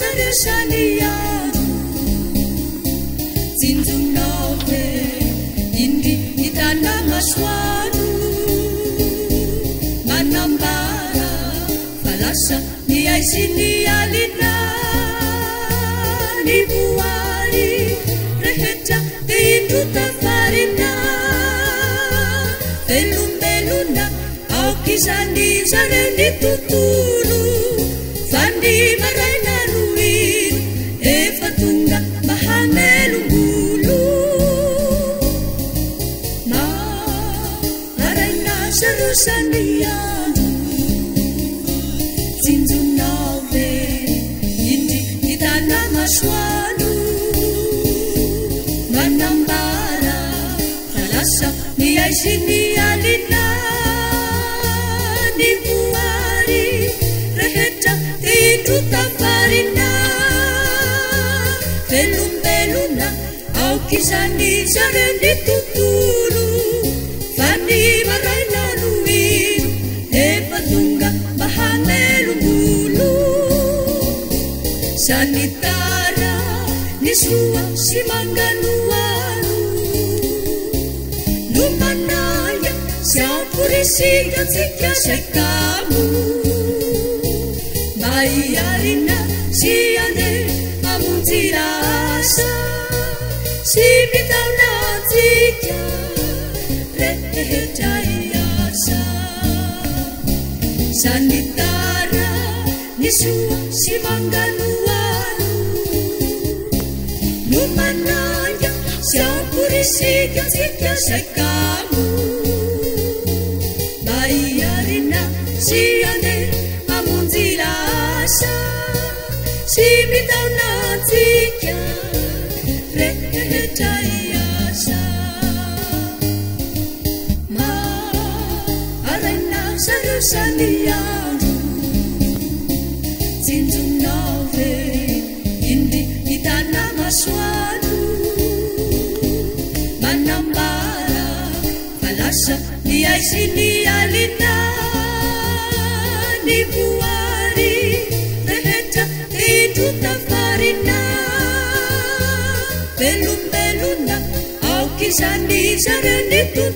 zindzunv indi itana maswaru manambara falasa ni yaisini yalina nivuari rehetha eindu tafarina elumbeluna aokizani sarnitutu sertzinzunaove indi nitanamaswalu manambara kalasa ni yaziniali na ni vuari reheta teindu tafarina belubeluna aukizani zare ni tutulu sanitara nisua simanggalualu numanaya sapurisigasika sa kamu baiyalina siade mamunziasa sipitauna tzika reetaiasa sanita nesua simangganualu numanoya siakurisik sitio saikanu baiyarina siane amunzilasa simitaunanzike reee taiasa ma alainasarusania iine indi itanamasoalu manambara kalasa ni aizinialina ni buari rehetra idrutafarina belu-beluna aokizanizarenitu